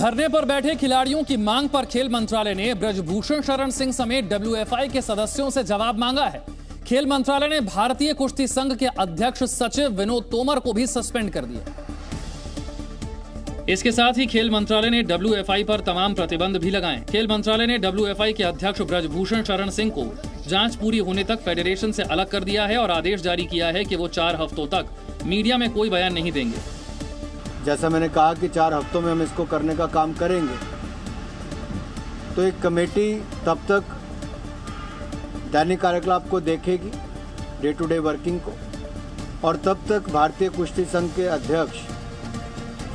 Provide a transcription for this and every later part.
धरने पर बैठे खिलाड़ियों की मांग पर खेल मंत्रालय ने ब्रजभूषण शरण सिंह समेत डब्ल्यूएफआई के सदस्यों से जवाब मांगा है। खेल मंत्रालय ने भारतीय कुश्ती संघ के अध्यक्ष सचिव विनोद तोमर को भी सस्पेंड कर दिया। इसके साथ ही खेल मंत्रालय ने डब्ल्यूएफआई पर तमाम प्रतिबंध भी लगाए। खेल मंत्रालय ने डब्ल्यूएफआई के अध्यक्ष ब्रजभूषण शरण सिंह को जाँच पूरी होने तक फेडरेशन से अलग कर दिया है और आदेश जारी किया है कि वो चार हफ्तों तक मीडिया में कोई बयान नहीं देंगे। जैसा मैंने कहा कि चार हफ्तों में हम इसको करने का काम करेंगे। तो एक कमेटी तब तक दैनिक कार्यकलाप को देखेगी डे टू डे वर्किंग को, और तब तक भारतीय कुश्ती संघ के अध्यक्ष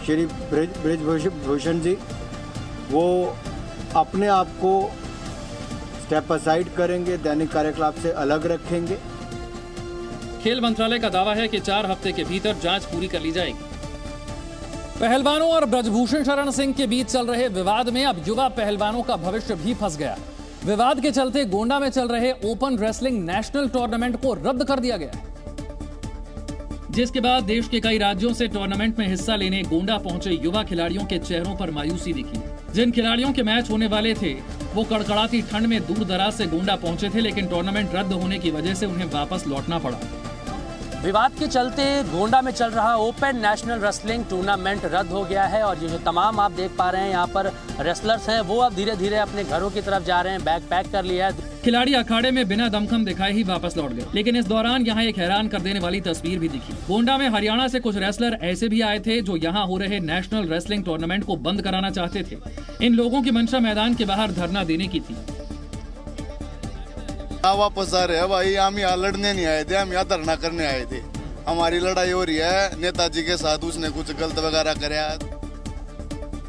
श्री ब्रिज भूषण जी, वो अपने आप को स्टेप असाइड करेंगे, दैनिक कार्यकलाप से अलग रखेंगे। खेल मंत्रालय का दावा है कि चार हफ़्ते के भीतर जाँच पूरी कर ली जाएगी। पहलवानों और ब्रजभूषण शरण सिंह के बीच चल रहे विवाद में अब युवा पहलवानों का भविष्य भी फंस गया। विवाद के चलते गोंडा में चल रहे ओपन रेसलिंग नेशनल टूर्नामेंट को रद्द कर दिया गया। जिसके बाद देश के कई राज्यों से टूर्नामेंट में हिस्सा लेने गोंडा पहुँचे युवा खिलाड़ियों के चेहरों पर मायूसी दिखी। जिन खिलाड़ियों के मैच होने वाले थे, वो कड़कड़ाती ठंड में दूर दराज से गोंडा पहुँचे थे, लेकिन टूर्नामेंट रद्द होने की वजह से उन्हें वापस लौटना पड़ा। विवाद के चलते गोंडा में चल रहा ओपन नेशनल रेसलिंग टूर्नामेंट रद्द हो गया है और ये जो तमाम आप देख पा रहे हैं, यहाँ पर रेसलर्स हैं, वो अब धीरे धीरे अपने घरों की तरफ़ जा रहे हैं, बैग पैक कर लिया है। खिलाड़ी अखाड़े में बिना दमखम दिखाए ही वापस लौट गए, लेकिन इस दौरान यहाँ एक हैरान कर देने वाली तस्वीर भी दिखी। गोंडा में हरियाणा से कुछ रेसलर ऐसे भी आए थे जो यहाँ हो रहे नेशनल रेसलिंग टूर्नामेंट को बंद कराना चाहते थे। इन लोगों की मंशा मैदान के बाहर धरना देने की थी। वापस आ रहे हैं भाई। हम यहाँ लड़ने नहीं आए थे हम यहाँ धरना करने आए थे। हमारी लड़ाई हो रही है, नेताजी के साथ उसने कुछ गलत वगैरह कराया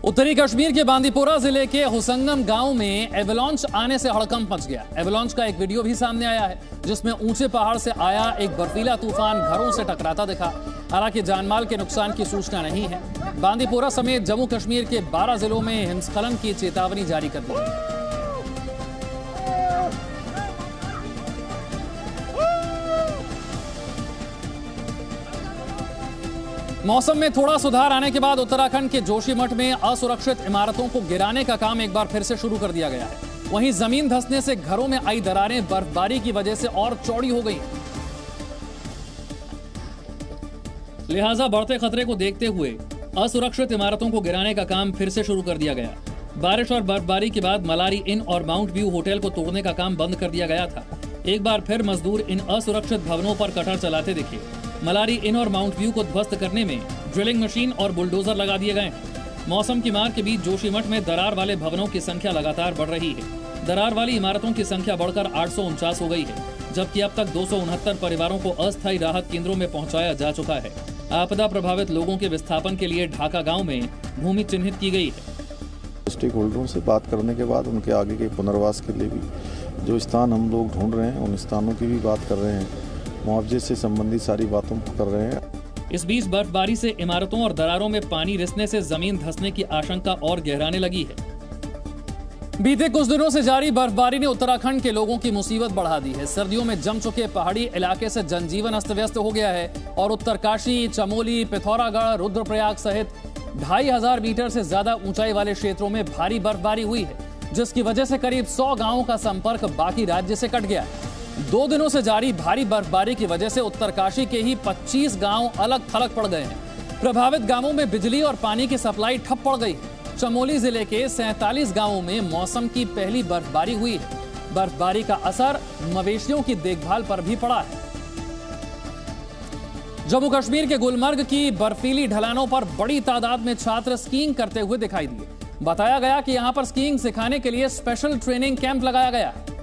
उत्तरी कश्मीर के बांदीपोरा ज़िले के हुसंगम गाँव में एवलॉन्च आने से हड़कंप मच गया। एवलॉन्च का एक वीडियो भी सामने आया है, जिसमें ऊँचे पहाड़ से आया एक बर्फीला तूफ़ान घरों से टकराता दिखा। हालाँकि जानमाल के नुकसान की सूचना नहीं है। बांदीपोरा समेत जम्मू कश्मीर के 12 जिलों में हिमस्खलन की चेतावनी जारी कर दी मौसम में थोड़ा सुधार आने के बाद उत्तराखंड के जोशीमठ में असुरक्षित इमारतों को गिराने का काम एक बार फिर से शुरू कर दिया गया है। वहीं ज़मीन धंसने से घरों में आई दरारें, बर्फबारी की वजह से और चौड़ी हो गई। लिहाजा बढ़ते खतरे को देखते हुए असुरक्षित इमारतों को गिराने का काम फिर से शुरू कर दिया गया। बारिश और बर्फबारी के बाद मलारी इन और माउंट व्यू होटल को तोड़ने का काम बंद कर दिया गया था। एक बार फिर मजदूर इन असुरक्षित भवनों पर कटर चलाते दिखे। मलारी इन और माउंट व्यू को ध्वस्त करने में ड्रिलिंग मशीन और बुलडोजर लगा दिए गए। मौसम की मार के बीच जोशीमठ में दरार वाले भवनों की संख्या लगातार बढ़ रही है। दरार वाली इमारतों की संख्या बढ़कर आठ सौ उनचास हो गई है, जबकि अब तक दो सौ उनहत्तर परिवारों को अस्थायी राहत केंद्रों में पहुँचाया जा चुका है। आपदा प्रभावित लोगों के विस्थापन के लिए ढाका गाँव में भूमि चिन्हित की गई है। स्टेक होल्डरों से बात करने के बाद उनके आगे के पुनर्वास के लिए भी जो स्थान हम लोग ढूंढ रहे हैं, उन स्थानों की भी बात कर रहे हैं। मुआवजे से संबंधित सारी बातों को कर रहे हैं। इस बीच बर्फबारी से इमारतों और दरारों में पानी रिसने से ज़मीन धंसने की आशंका और गहराने लगी है। बीते कुछ दिनों से जारी बर्फबारी ने उत्तराखंड के लोगों की मुसीबत बढ़ा दी है। सर्दियों में जम चुके पहाड़ी इलाके से जनजीवन अस्त व्यस्त हो गया है और उत्तरकाशी, चमोली, पिथौरागढ़, रुद्रप्रयाग सहित ढाई हज़ार मीटर से ज़्यादा ऊंचाई वाले क्षेत्रों में भारी बर्फबारी हुई है, जिसकी वजह से करीब सौ गाँवों का संपर्क बाकी राज्य से कट गया है। दो दिनों से जारी भारी बर्फबारी की वजह से उत्तरकाशी के ही 25 गाँव अलग थलग पड़ गए हैं। प्रभावित गाँवों में बिजली और पानी की सप्लाई ठप पड़ गई। चमोली ज़िले के सैतालीस गाँवों में मौसम की पहली बर्फबारी हुई। है बर्फबारी का असर मवेशियों की देखभाल पर भी पड़ा है। जम्मू कश्मीर के गुलमर्ग की बर्फीली ढलानों पर बड़ी तादाद में छात्र स्कीइंग करते हुए दिखाई दिए। बताया गया कि यहाँ पर स्कीइंग सिखाने के लिए स्पेशल ट्रेनिंग कैंप लगाया गया है।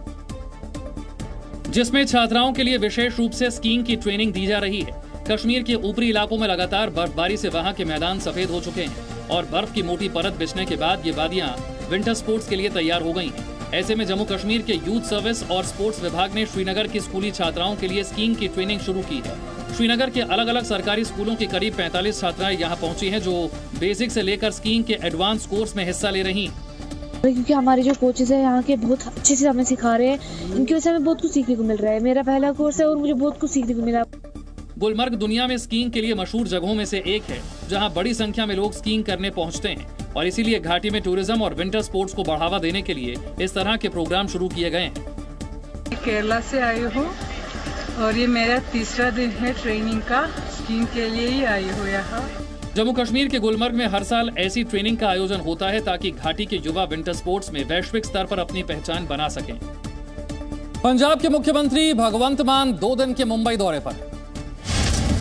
जिसमें छात्राओं के लिए विशेष रूप से स्कीइंग की ट्रेनिंग दी जा रही है। कश्मीर के ऊपरी इलाकों में लगातार बर्फबारी से वहाँ के मैदान सफ़ेद हो चुके हैं और बर्फ़ की मोटी परत बिछने के बाद ये वादियाँ विंटर स्पोर्ट्स के लिए तैयार हो गई हैं। ऐसे में जम्मू कश्मीर के यूथ सर्विस और स्पोर्ट्स विभाग ने श्रीनगर की स्कूली छात्राओं के लिए स्कीइंग की ट्रेनिंग शुरू की है। श्रीनगर के अलग अलग सरकारी स्कूलों के करीब 45 छात्राएँ यहाँ पहुँची हैं, जो बेसिक से लेकर स्कीइंग के एडवांस कोर्स में हिस्सा ले रही हैं। क्योंकि हमारे जो कोचेज हैं यहाँ के बहुत अच्छे से हमें सिखा रहे हैं। इनकी वजह से हमें बहुत कुछ सीखने को मिल रहा है। मेरा पहला कोर्स है और मुझे बहुत कुछ सीखने को मिला। गुलमर्ग दुनिया में स्कीइंग के लिए मशहूर जगहों में से एक है जहाँ बड़ी संख्या में लोग स्कीइंग करने पहुँचते हैं। और इसीलिए घाटी में टूरिज़्म और विंटर स्पोर्ट्स को बढ़ावा देने के लिए इस तरह के प्रोग्राम शुरू किए गए हैं। केरला से आई हूँ और ये मेरा तीसरा दिन है ट्रेनिंग का। स्कीइंग के लिए ही आई हूँ यहाँ। जम्मू कश्मीर के गुलमर्ग में हर साल ऐसी ट्रेनिंग का आयोजन होता है ताकि घाटी के युवा विंटर स्पोर्ट्स में वैश्विक स्तर पर अपनी पहचान बना सकें। पंजाब के मुख्यमंत्री भगवंत मान दो दिन के मुंबई दौरे पर।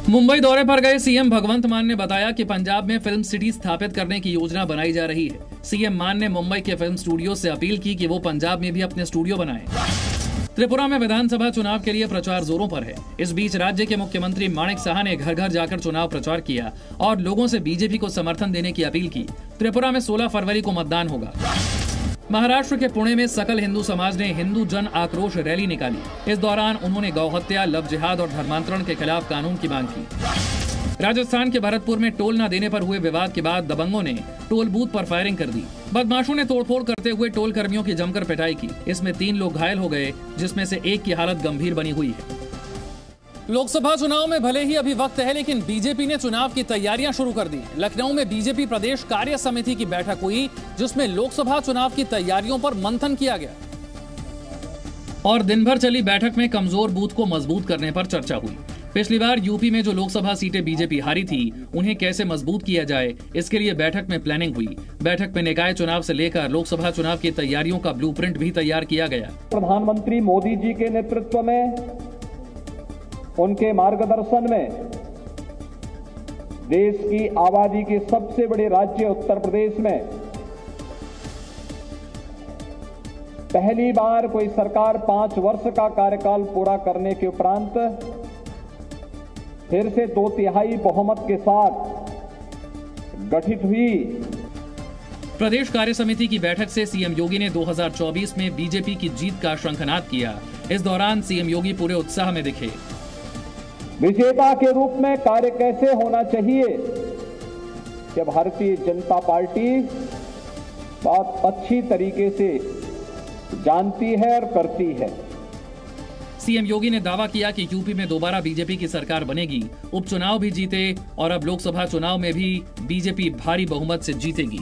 मुंबई दौरे पर गए सीएम भगवंत मान ने बताया कि पंजाब में फ़िल्म सिटी स्थापित करने की योजना बनाई जा रही है। सीएम मान ने मुंबई के फ़िल्म स्टूडियो से अपील की कि वो पंजाब में भी अपने स्टूडियो बनाएँ। त्रिपुरा में विधानसभा चुनाव के लिए प्रचार जोरों पर है। इस बीच राज्य के मुख्यमंत्री माणिक साहा ने घर घर जाकर चुनाव प्रचार किया और लोगों से बीजेपी को समर्थन देने की अपील की। त्रिपुरा में 16 फरवरी को मतदान होगा। महाराष्ट्र के पुणे में सकल हिंदू समाज ने हिंदू जन आक्रोश रैली निकाली। इस दौरान उन्होंने गौहत्या लव जिहाद और धर्मांतरण के खिलाफ कानून की मांग की। राजस्थान के भरतपुर में टोल न देने पर हुए विवाद के बाद दबंगों ने टोल बूथ पर फायरिंग कर दी। बदमाशों ने तोड़फोड़ करते हुए टोल कर्मियों की जमकर पिटाई की। इसमें तीन लोग घायल हो गए जिसमें से एक की हालत गंभीर बनी हुई है। लोकसभा चुनाव में भले ही अभी वक्त है लेकिन बीजेपी ने चुनाव की तैयारियाँ शुरू कर दी। लखनऊ में बीजेपी प्रदेश कार्य समिति की बैठक हुई जिसमें लोकसभा चुनाव की तैयारियों पर मंथन किया गया। और दिन भर चली बैठक में कमज़ोर बूथ को मज़बूत करने पर चर्चा हुई। पिछली बार यूपी में जो लोकसभा सीटें बीजेपी हारी थी, उन्हें कैसे मज़बूत किया जाए, इसके लिए बैठक में प्लानिंग हुई। बैठक में निकाय चुनाव से लेकर लोकसभा चुनाव की तैयारियों का ब्लूप्रिंट भी तैयार किया गया। प्रधानमंत्री मोदी जी के नेतृत्व में, उनके मार्गदर्शन में, देश की आबादी के सबसे बड़े राज्य उत्तर प्रदेश में, पहली बार कोई सरकार पाँच वर्ष का कार्यकाल पूरा करने के उपरांत फिर से दो तिहाई बहुमत के साथ गठित हुई। प्रदेश कार्य समिति की बैठक से सीएम योगी ने 2024 में बीजेपी की जीत का शंखनाद किया। इस दौरान सीएम योगी पूरे उत्साह में दिखे। विजेता के रूप में कार्य कैसे होना चाहिए? कि भारतीय जनता पार्टी बहुत अच्छी तरीके से जानती है और करती है? सीएम योगी ने दावा किया कि यूपी में दोबारा बीजेपी की सरकार बनेगी, उपचुनाव भी जीते और अब लोकसभा चुनाव में भी बीजेपी भारी बहुमत से जीतेगी।